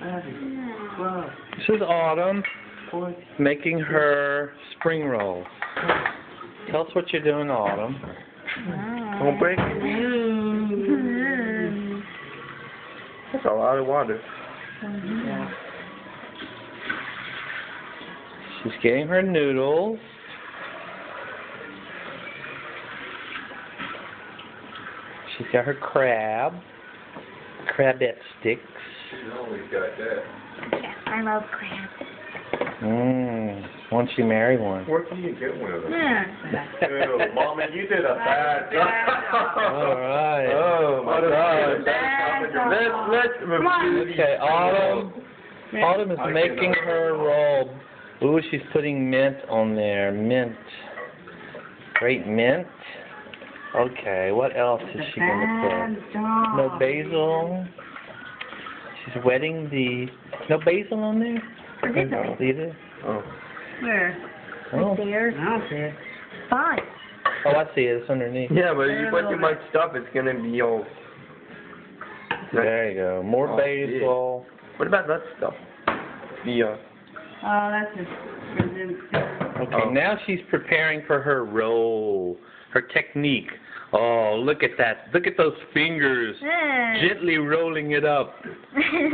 Wow. This is Autumn Boy. making her spring rolls. Tell us what you're doing, Autumn. Don't break it. That's a lot of water. She's getting her noodles. She's got her crab, crabette sticks. Yes, I love crab. Mmm. Once you marry one? Where can you get one of those? Yeah. Ew, Mama, you did a bad job. All right. Oh my God. Bad job. Let's let's review. Okay, Autumn. Autumn is I making her roll. Ooh, she's putting mint on there. Mint. Great mint. Okay, what else is she gonna put? No basil. She's wetting the. No basil on there? Where is it? Either? Oh. Where? Oh. There. I don't see it. Fine. oh, I see it. It's underneath. Yeah, but you put too much stuff, it's gonna be all. There you go. More Oh, basil. What about that stuff? The uh. Oh, that's just for them. Okay, Oh. now she's preparing for her roll. Her technique. Oh, look at that. Look at those fingers. Yeah. Gently rolling it up.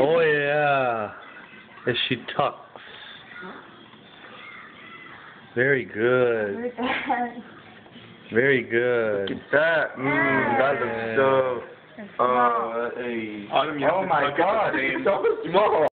Oh, yeah. As she tucks. Very good. Very good. Look at that. Mmm, that looks so. It's. Uh, hey. Autumn, you have oh my tuck at the God, it's so small.